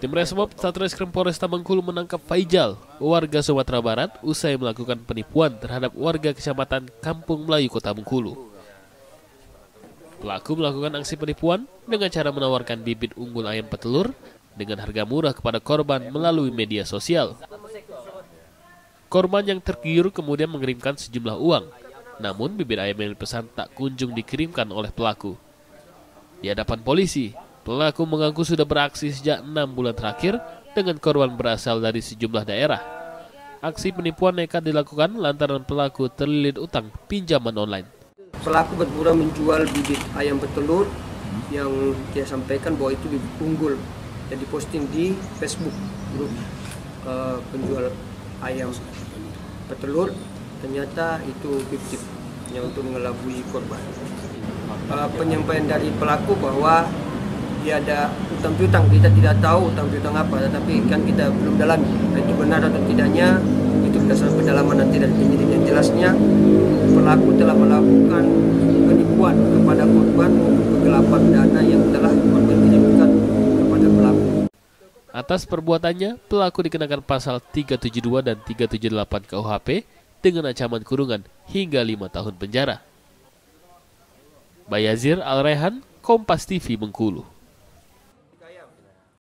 Tim Resmob Satreskrim Polresta Bengkulu menangkap Faijal, warga Sumatera Barat, usai melakukan penipuan terhadap warga kecamatan Kampung Melayu, Kota Bengkulu. Pelaku melakukan aksi penipuan dengan cara menawarkan bibit unggul ayam petelur dengan harga murah kepada korban melalui media sosial. Korban yang tergiur kemudian mengirimkan sejumlah uang, namun bibit ayam yang dipesan tak kunjung dikirimkan oleh pelaku. Di hadapan polisi, pelaku mengaku sudah beraksi sejak enam bulan terakhir dengan korban berasal dari sejumlah daerah. Aksi penipuan nekat dilakukan lantaran pelaku terlilit utang pinjaman online. Pelaku berpura menjual bibit ayam petelur yang dia sampaikan bahwa itu bibit unggul dan diposting di Facebook grup uh, penjual ayam petelur ternyata itu fiktif yang untuk mengelabui korban. Uh, penyampaian dari pelaku bahwa dia ada utang piutang kita tidak tahu utang piutang apa tetapi kan kita belum dalami itu benar atau tidaknya itu berdasarkan pendalaman nanti dari penyidik yang jelasnya pelaku telah melakukan penipuan kepada korban kegelapan dana yang telah korban kirimkan kepada pelaku. Atas perbuatannya, pelaku dikenakan pasal 372 dan 378 KUHP dengan ancaman kurungan hingga lima tahun penjara. Bayazir Al-Rehan, Kompas TV Bengkulu.